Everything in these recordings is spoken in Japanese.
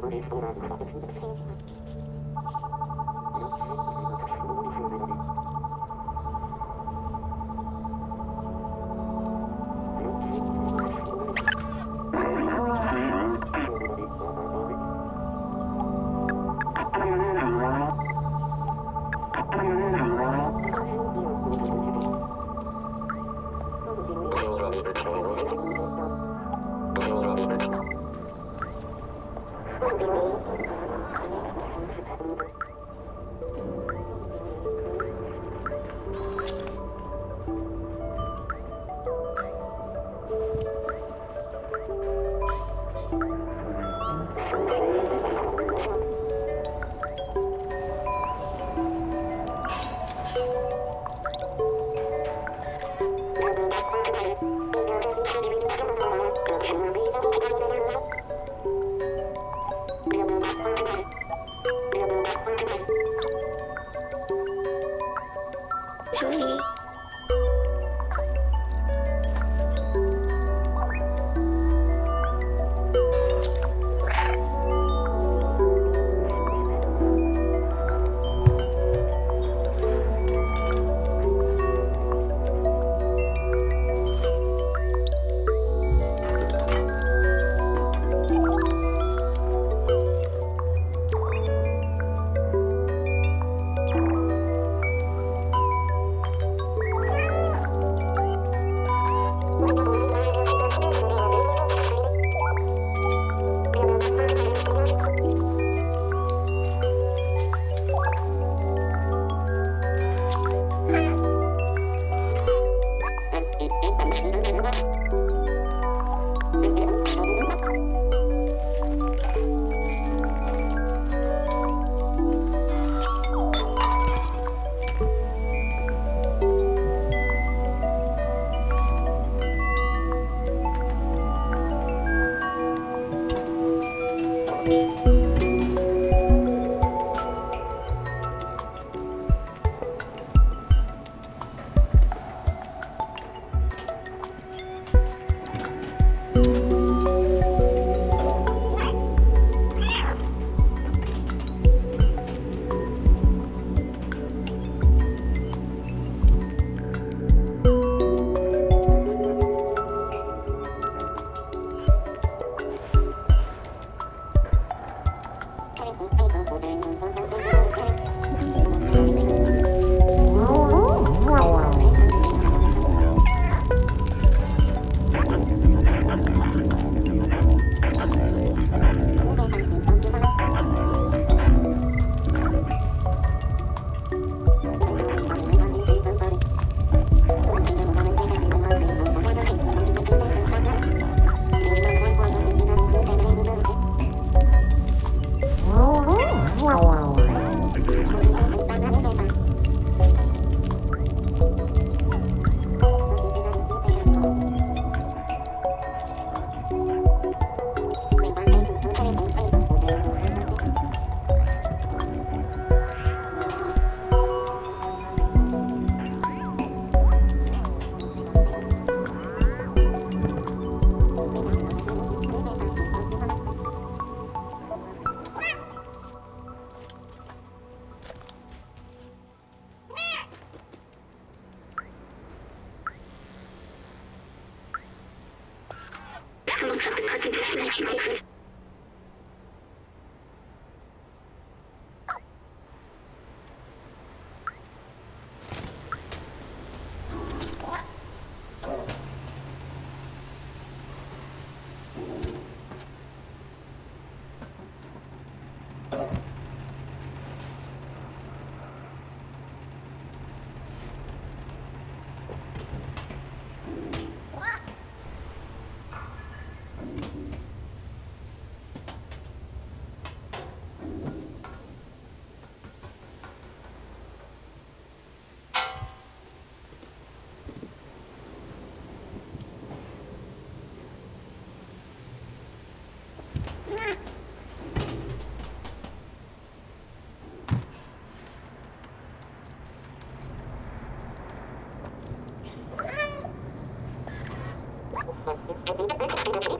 のレストランから。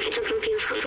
It's a.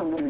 Mm-hmm.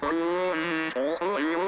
Oh,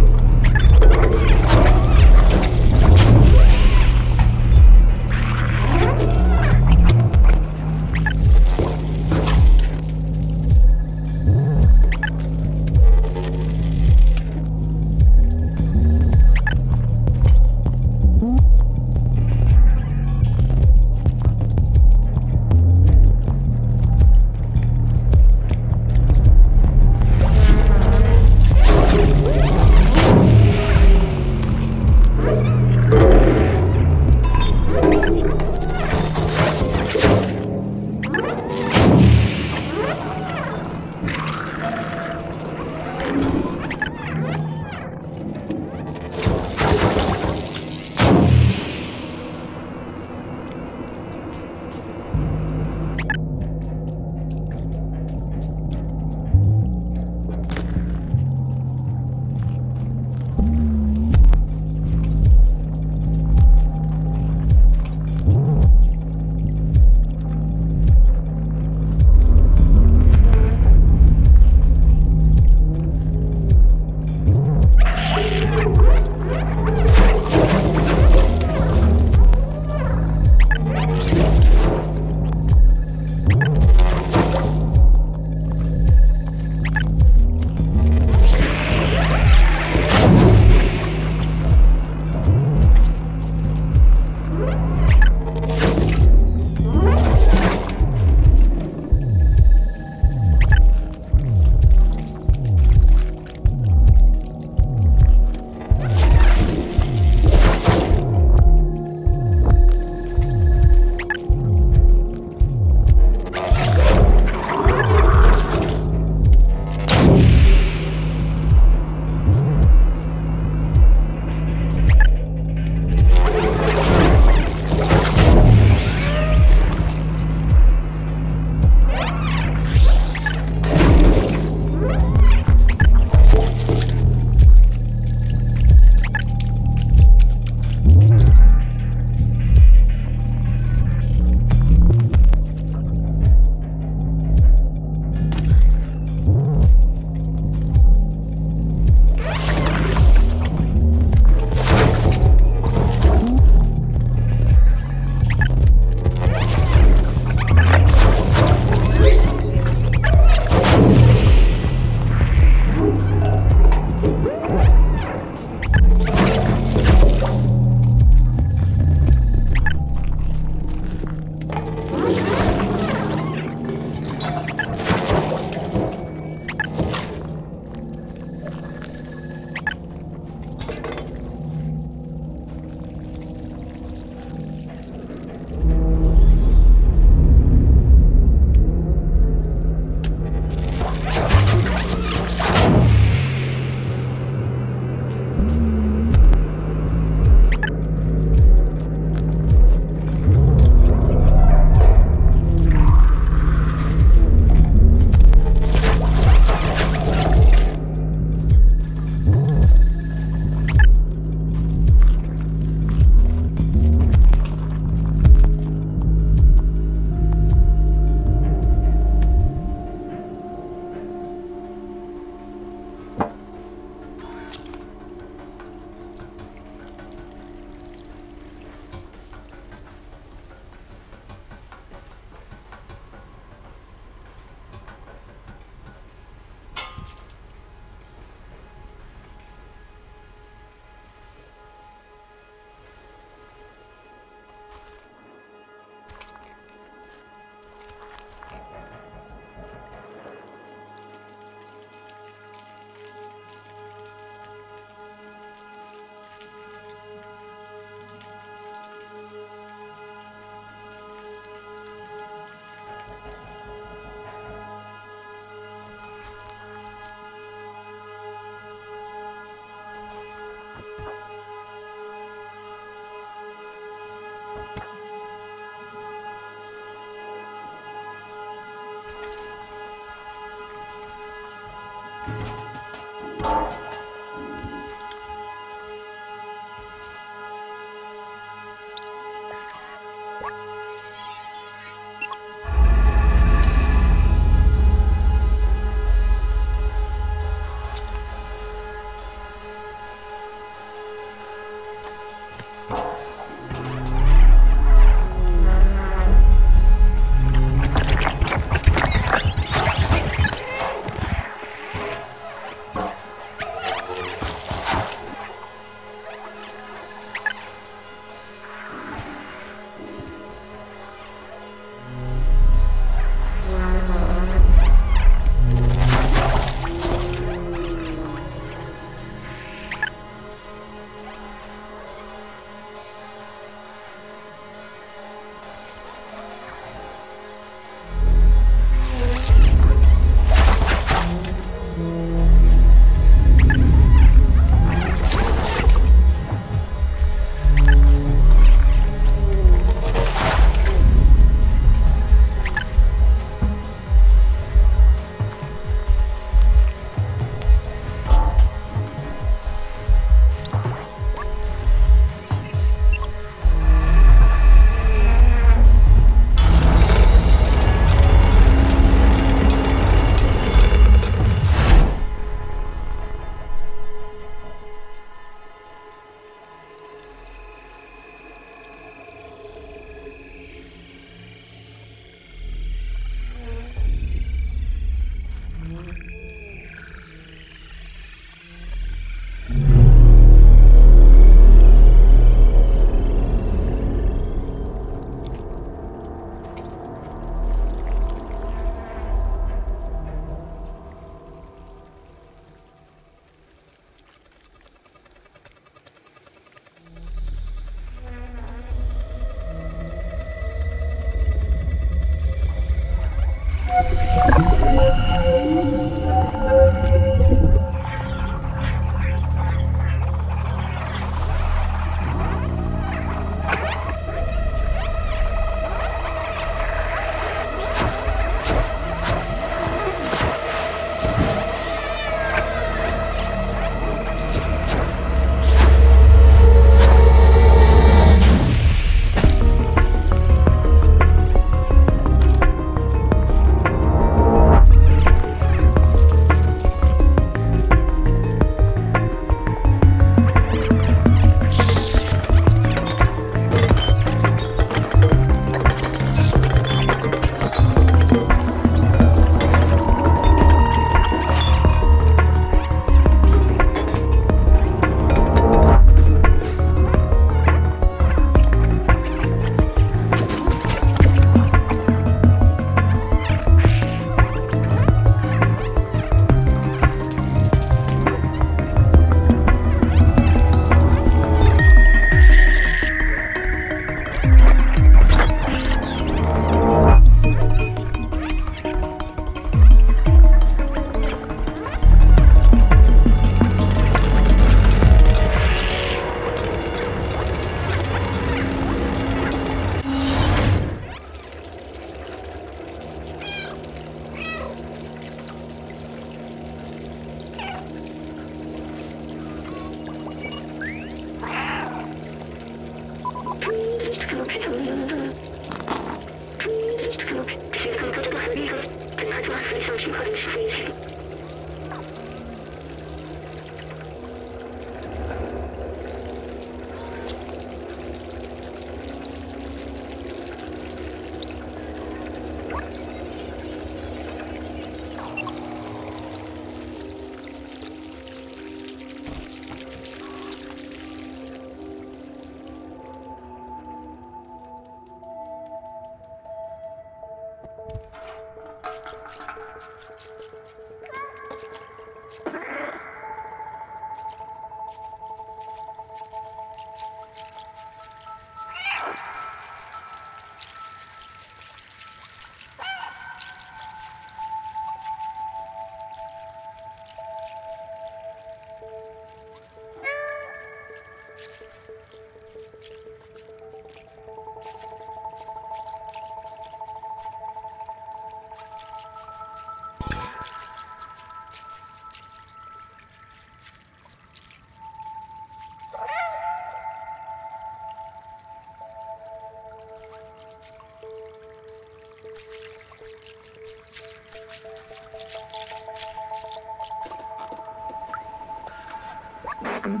Thank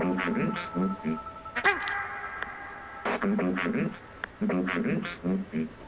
you.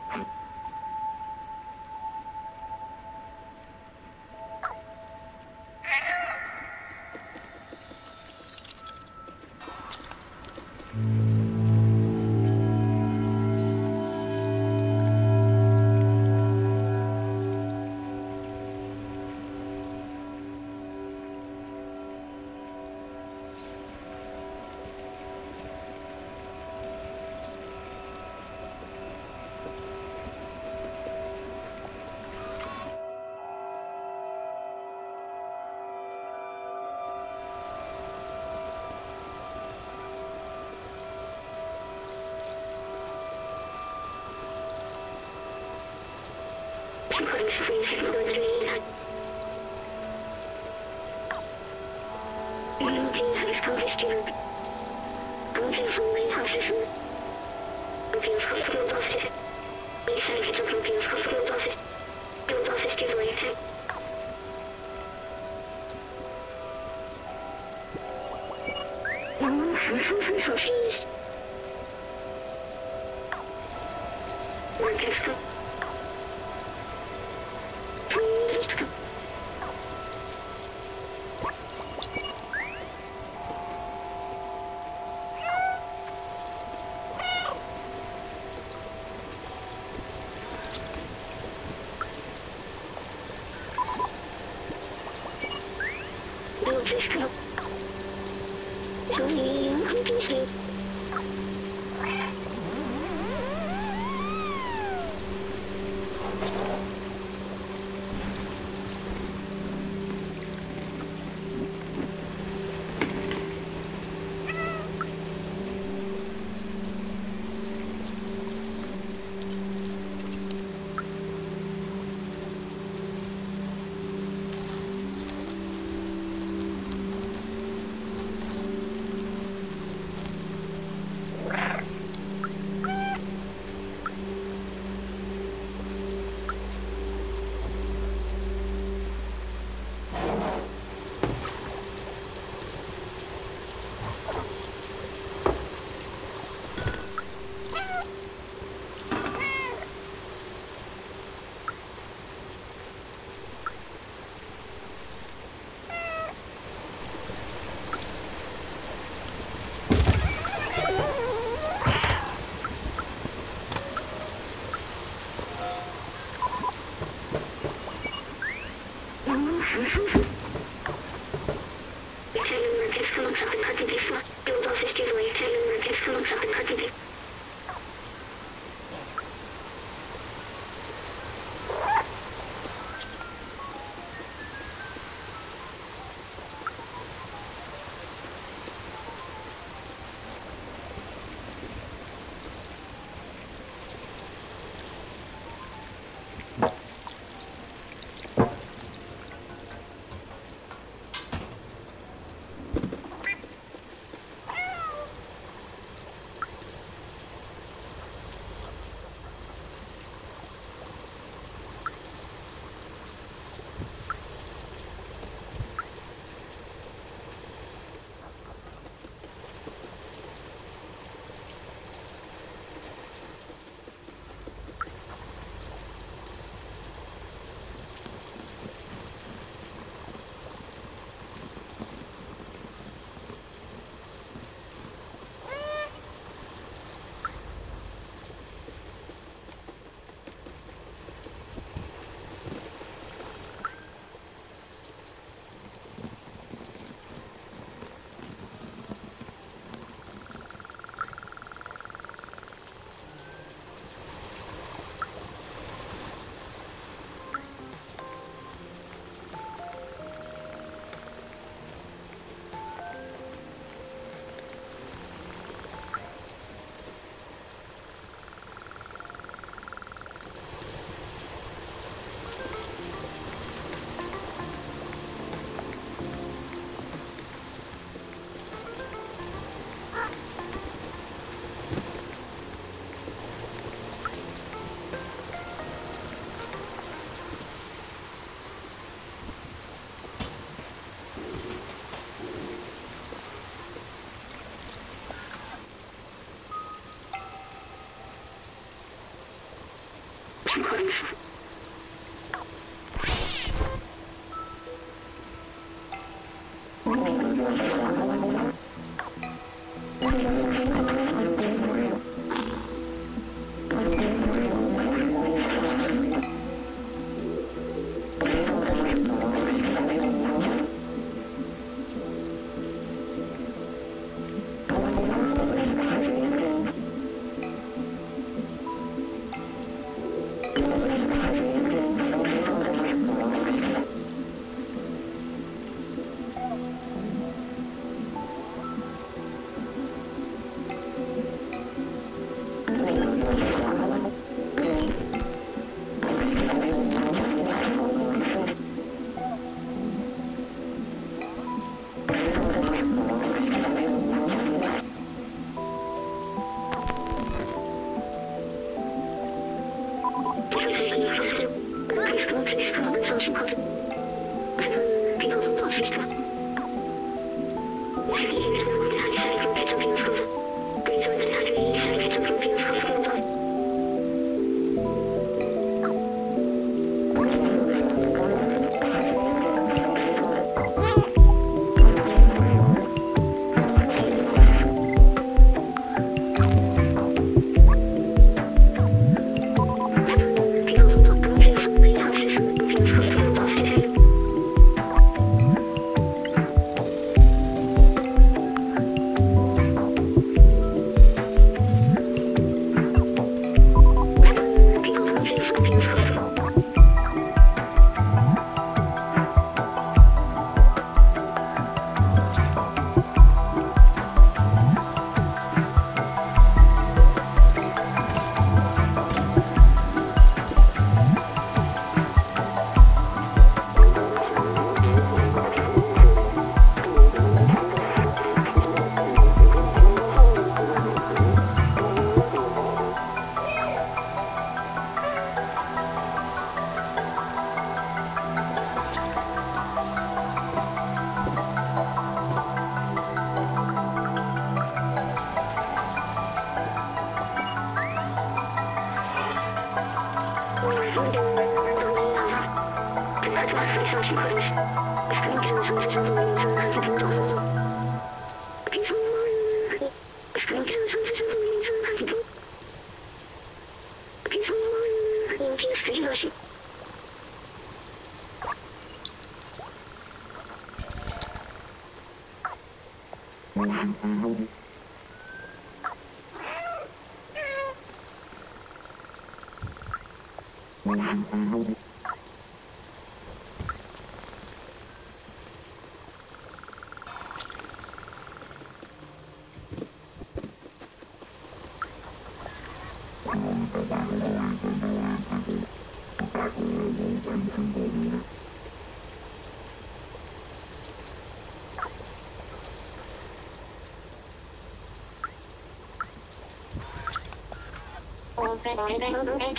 せないでくれ。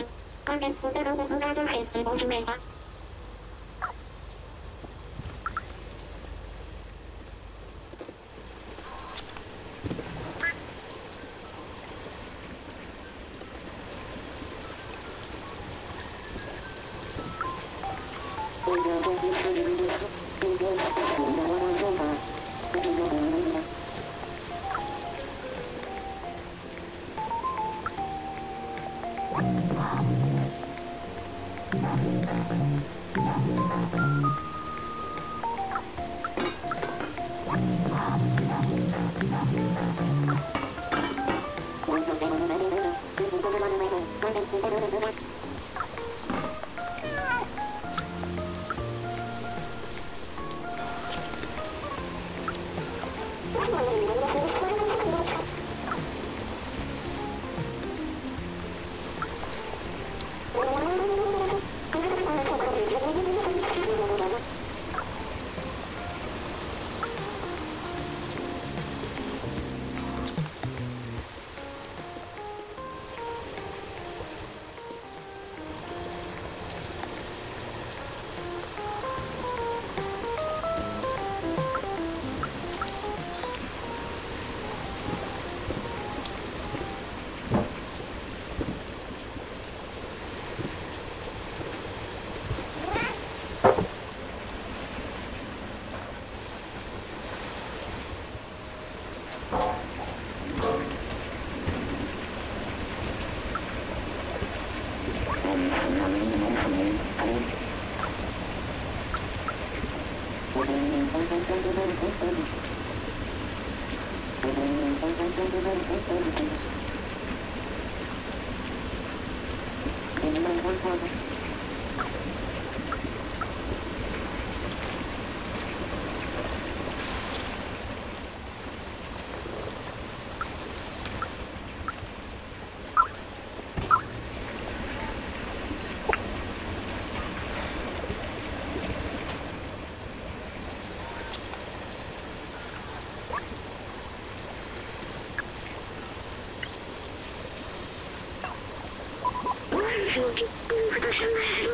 彼氏との僕がどうして持ち目。Next. 正気、うん、ふと考える。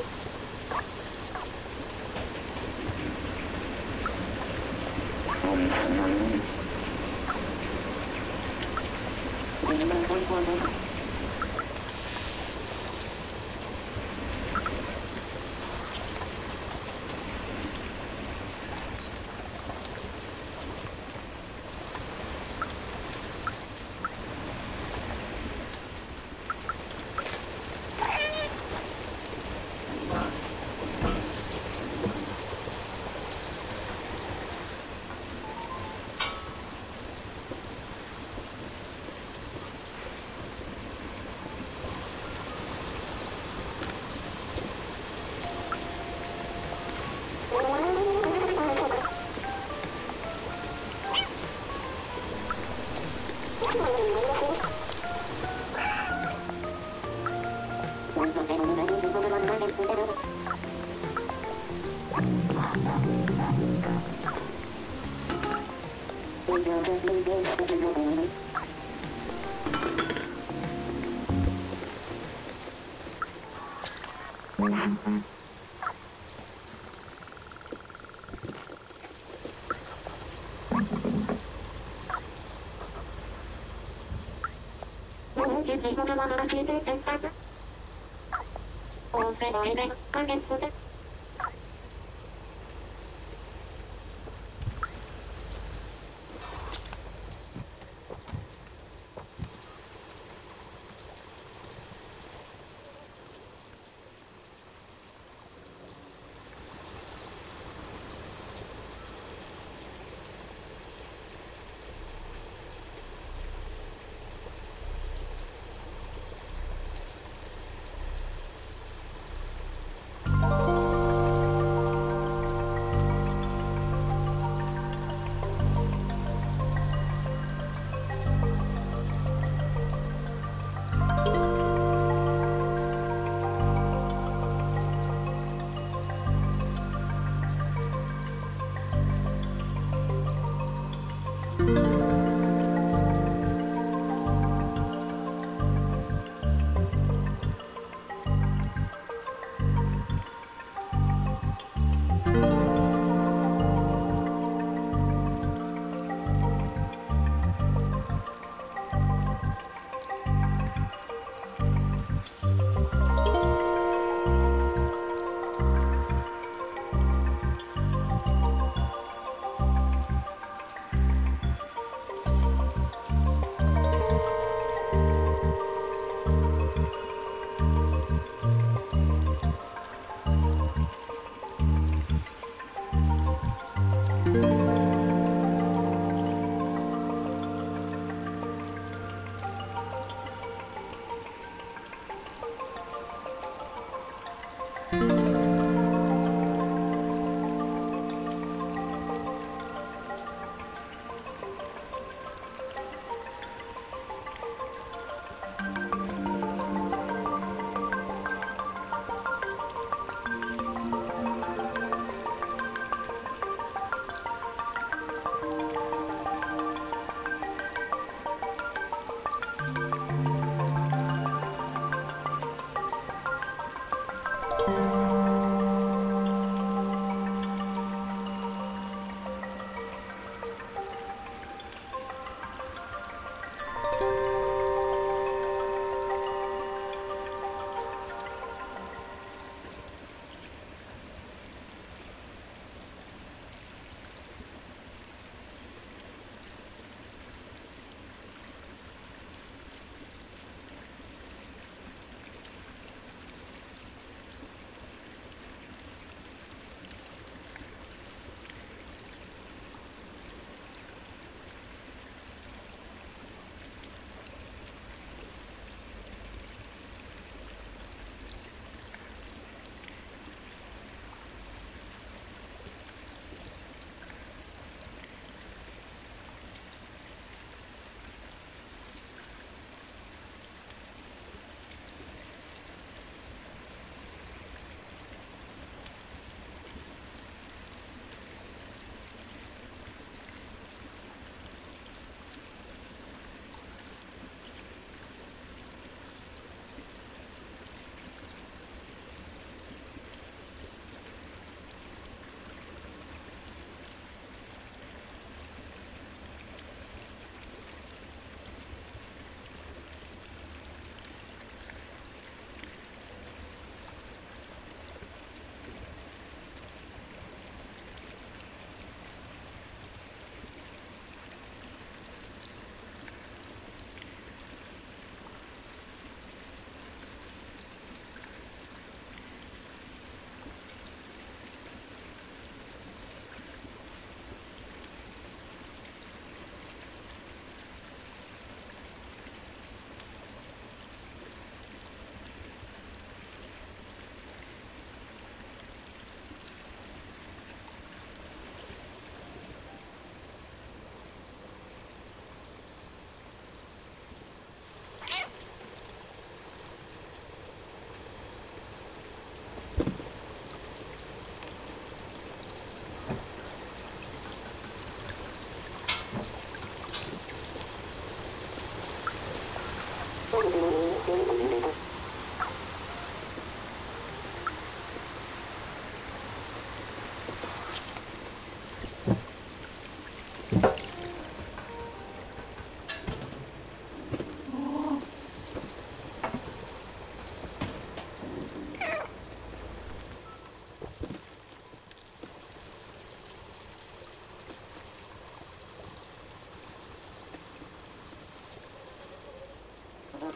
自分が消えていったぜ。音声のエレ加減で。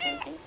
Thank you.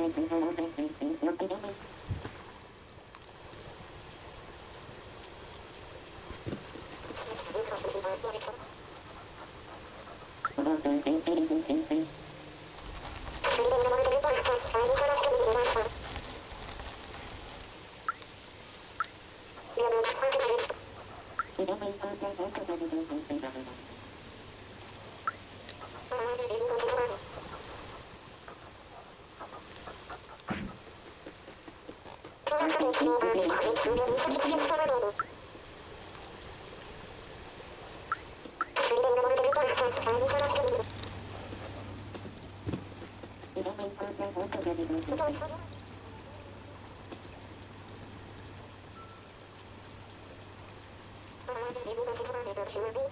よく見てね。horrible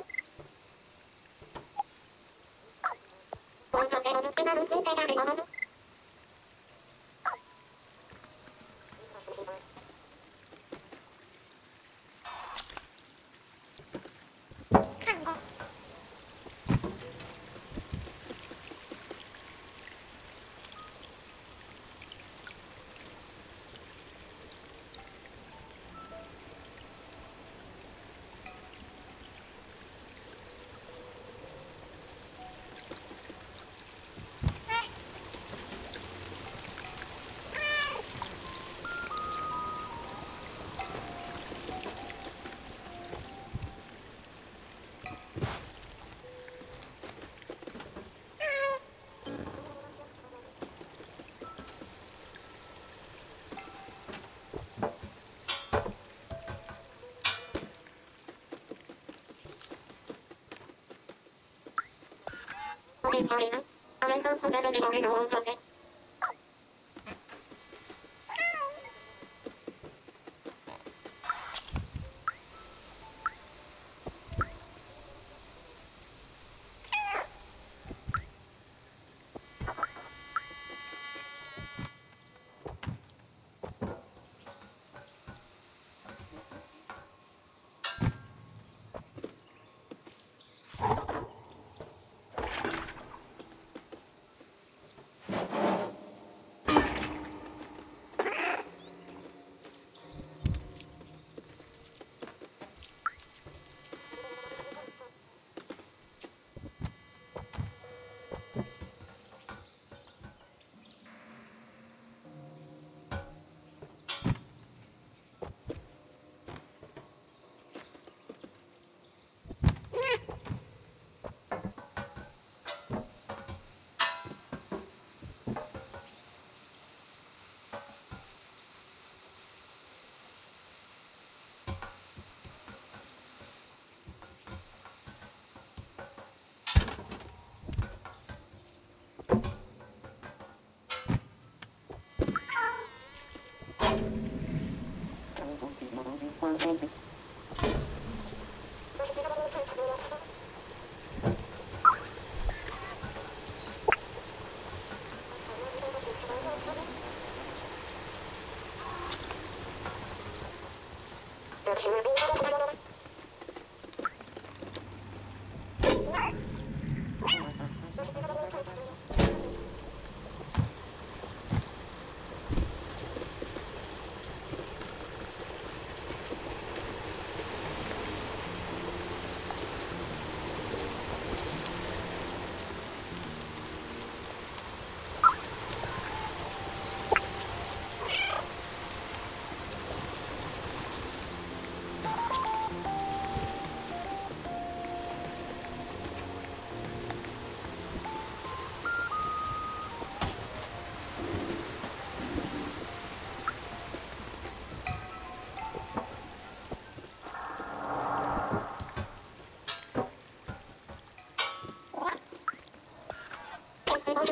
しております。あなたを離れる俺の王と。Thank you.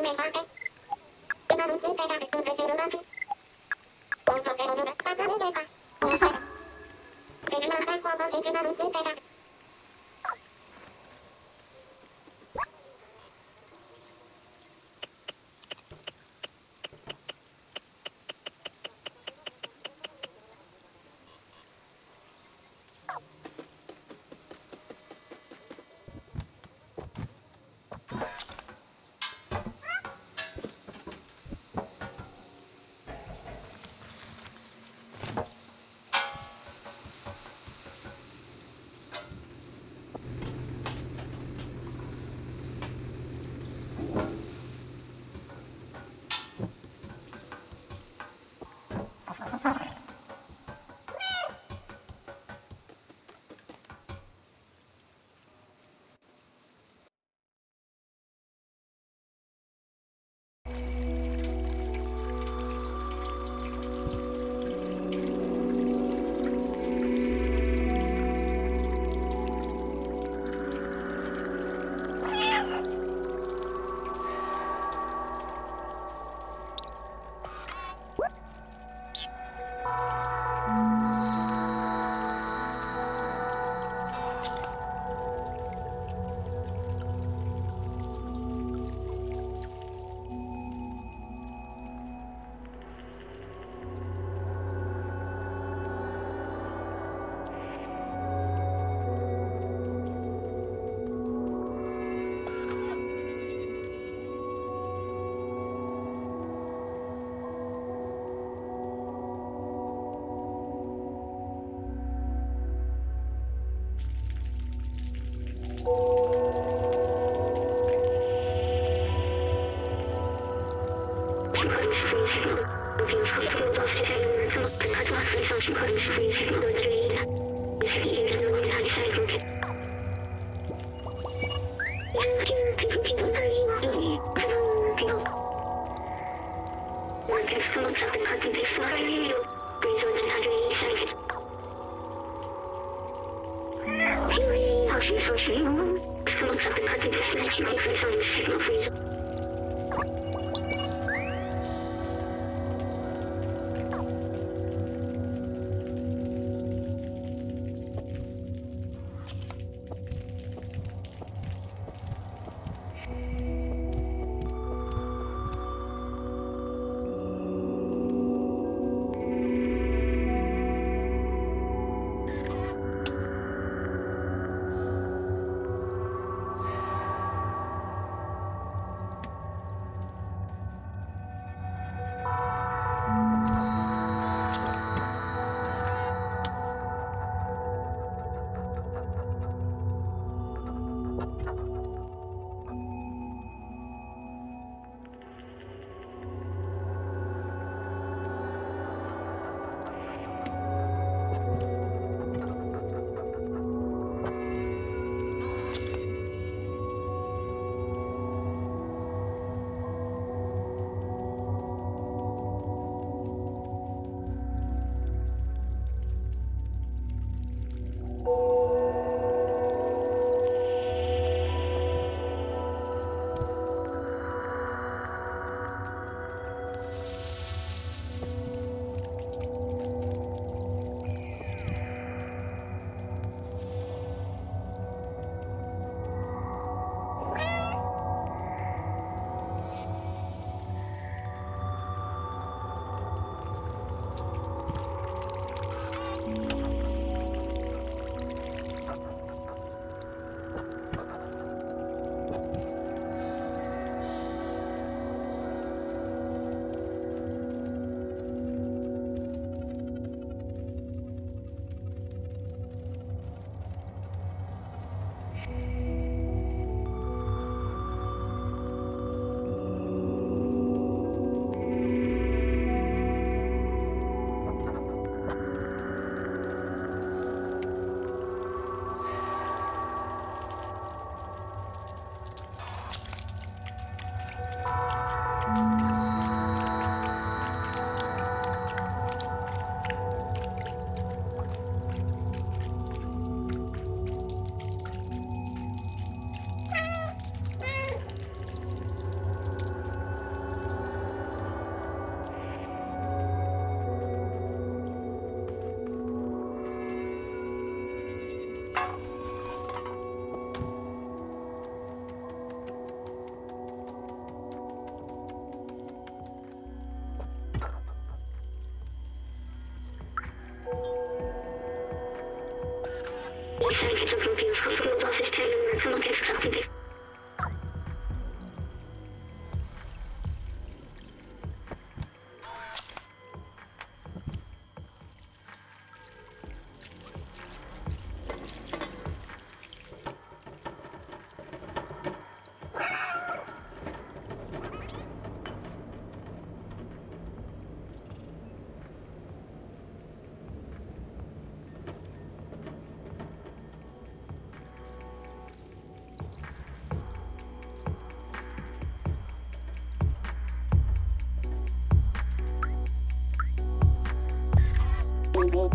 Thank you. Service of Thank you.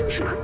这不是？